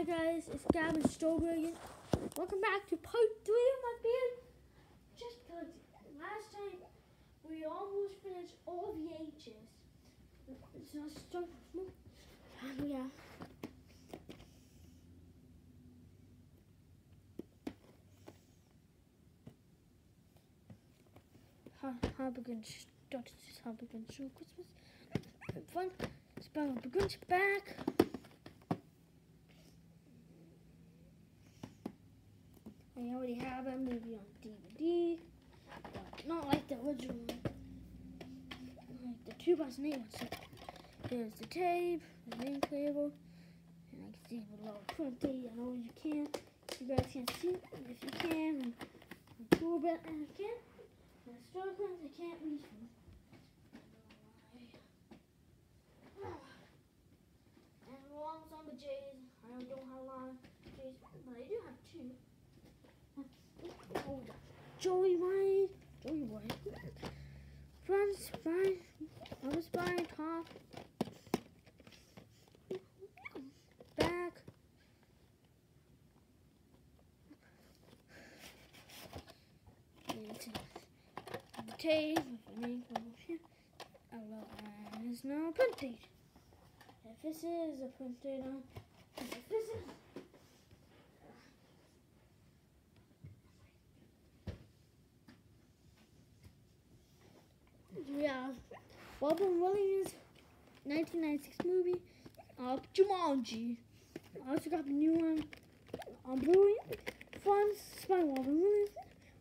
Hi guys, it's Gavin Stober. Welcome back to part three of my beard. Just because last time we almost finished all the H's. So let's start. Yeah. How, how we going to start this? How we show Christmas? Fun. Spell Grinch back. I already have a movie on DVD. But not like the original. Like the 2008 one. So here's the tape, the link label. And I can see a little print date. I know you can't. You guys can't see. If you can, cool bit and I can't. the store plans I can't reach them. And J's. I don't know how long J's, but I do have two. Oh, Joey White, Joey White. Front spine, upper spine, top, back. Into the tape with an ankle here. Oh well, there's no print date. If this is a print date on, if this is. Yeah, Robin Williams, 1996 movie, uh, Jumanji. I also got the new one on Blu-ray. Fun, by Robin Williams,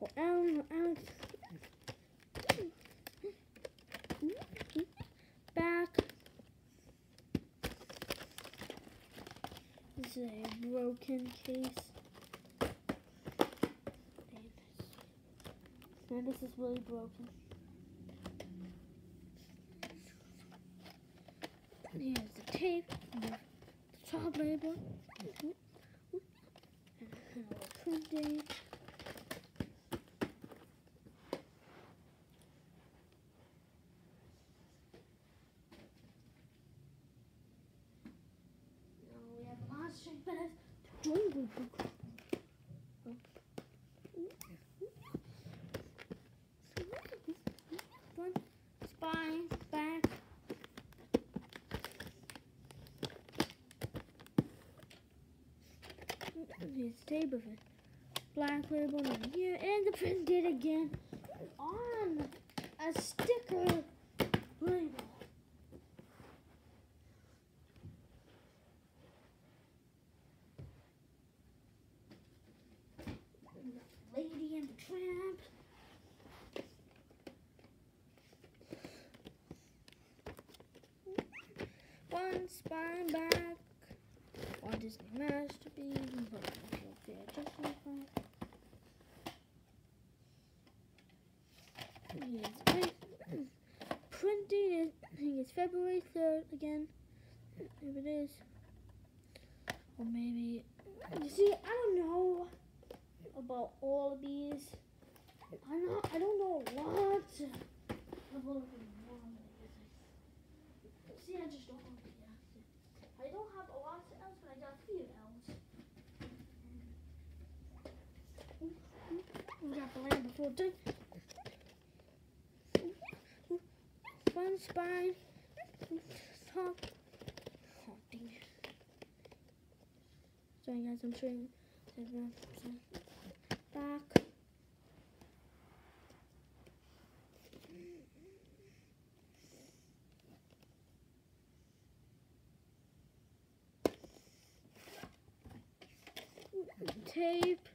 or Alan, or Alex. Back. This is a broken case. And this is really broken. Here's the tape, the top label, and a print date. Now we have a monster bed, jungle book. Front, spine, back. Here's the tape of it. Black label over here, and the print did again on a sticker label. Lady and the Tramp. Spine back. One Disney masterpiece. But I feel fair Disney back. Yes, print, print is, I think it's February 3rd again. If it is. Or maybe, you see, I don't know about all of these. I'm not, I don't know them. See, I just don't know. Yeah. I don't have a lot We got the land before day. One spine. Top. Oh, dang it. Sorry guys, I'm showing back. Tape.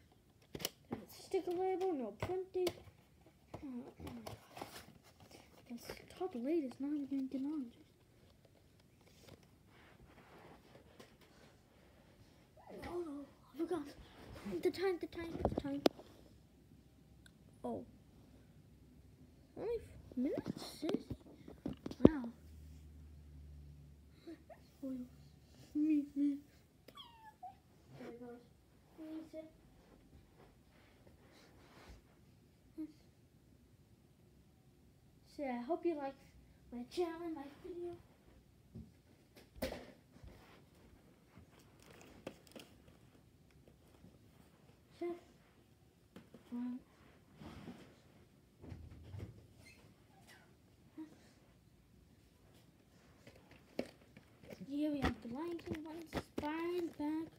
Sticker label, no printing. Oh, oh my god. This top lid is not even get on. Oh no, I forgot. The time, the time, the time. Oh. Only minutes, sis? Wow. Me, me. So I hope you like my channel and my video. Just one. Um, Here we have the Lion King, Spine, Back,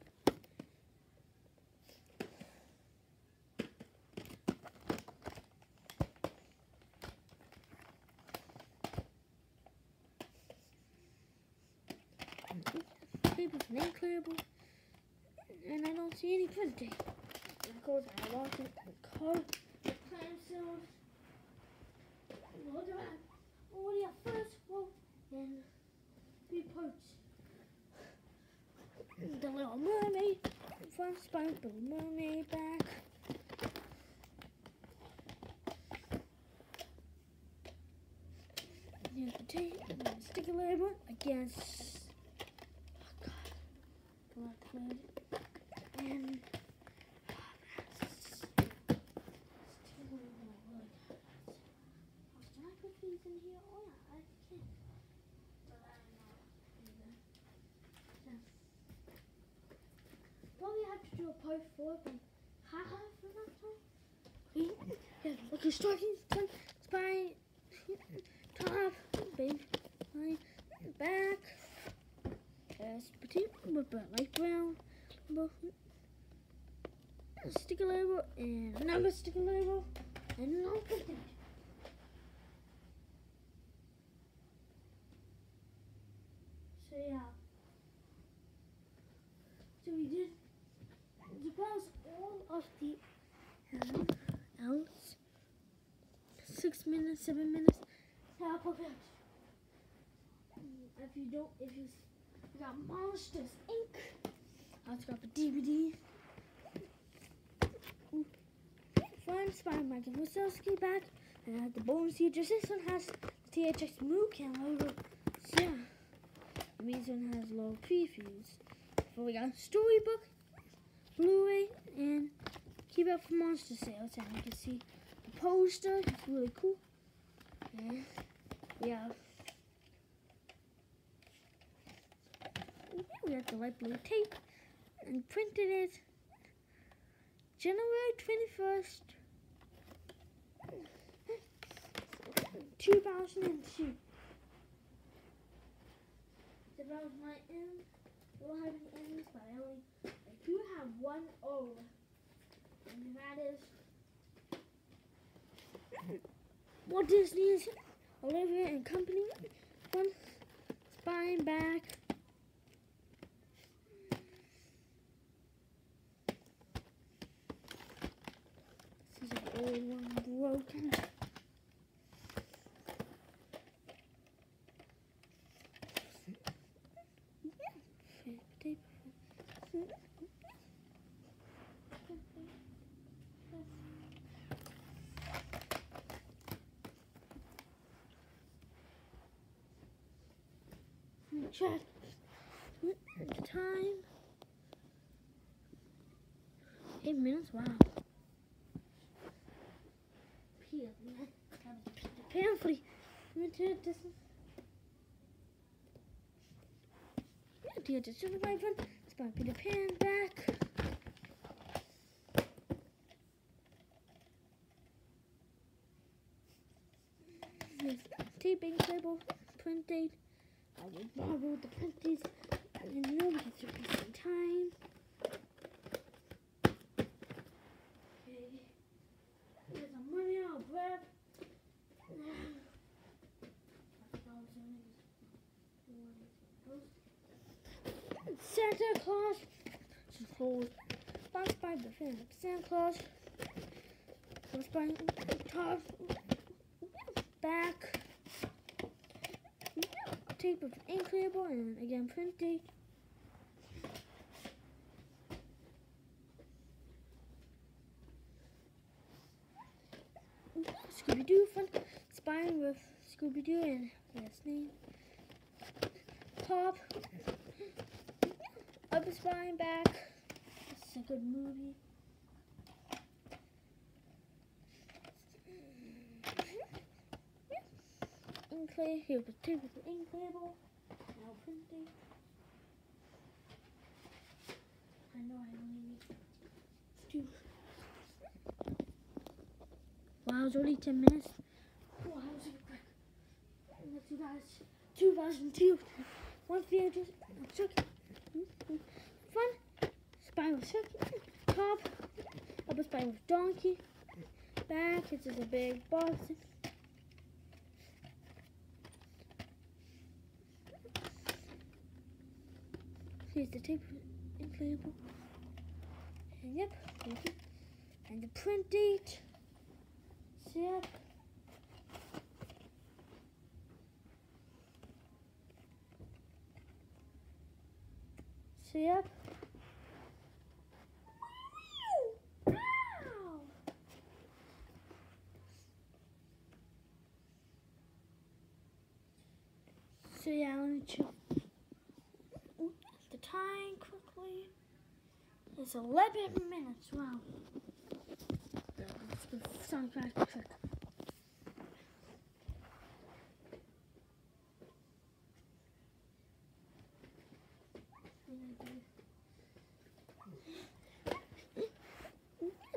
Paper's name clearable, and I don't see any printing. And of course, I want to code the plan cells. Look at. Only a first one, then three parts. The little mermaid, front spine, the mermaid back. Here's the tape, and the sticker label oh God, hood, and. Oh? Oh yeah, I can. But I don't either. So, Probably have to do a for that time. Big, line, back. Yes, petite, but brown, both sticker label and another sticker label and no printing. So yeah. So we did suppose all of the um, else six minutes, seven minutes. Now. If you don't, if you you got Monsters Inc. I've got a DVD. Fun Spider Michael Wazowski back. And I have the here. Just this one has the THX Moo Can logo. So yeah. This one has low previews. So we got Storybook, Blu-ray, and Keep Up for Monster Sales. And you can see the poster. It's really cool. And we have we have the light blue tape and printed it January 21st, 2002. It's about my end. We'll have an end, but I only I do have one O. And that is Walt Disney's Oliver and Company. One spine back. This is an old the time. Eight minutes. Wow. Peter, man. Peter Pan for limited distance. Yeah, dear, just super my friend. It's by Peter Pan back. Taping table, print date. I would borrow the print dates. And you know we to be some time. Okay. There's a money I'll grab. Santa Claus. Hold. Box by the fan. Santa Claus. Box by top. Back. Tape of ink label and again print. Scooby Doo fun spine with Scooby Doo and last name. Top. Upper spine back. It's a good movie. Mm-hmm. Ink label. Here the tape with the ink label. Now printing. I know I only need two. Wow, it's only 10 minutes. Wow, that was super quick. Let's do guys. 2002. One fear just Shrek. Shrek. Top. Spine was donkey. Back. It's just a big box. Here's the tape inflatable. And yep. And the print date. Yep. Yep. Check the time quickly. It's 11 minutes. Wow. Let's go sound quick.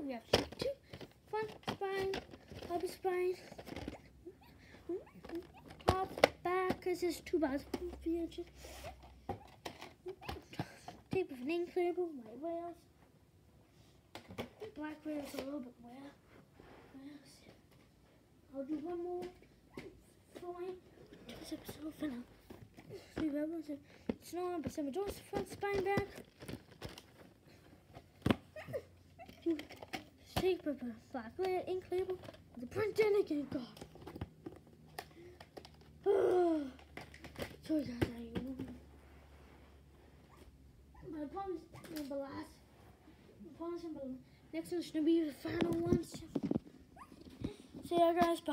We have two front spine, upper spine, top, back, because there's two bars features. Tape of an ink label, white whales. Black whales a little bit wear. I'll do one more flying to this episode for now. That was it. It's but some doors front spine back. Shape of a black layer, ink label, the print in again, God. Sorry guys, I but I promise the last I promise the next one's gonna be the final one. So yeah guys, bye.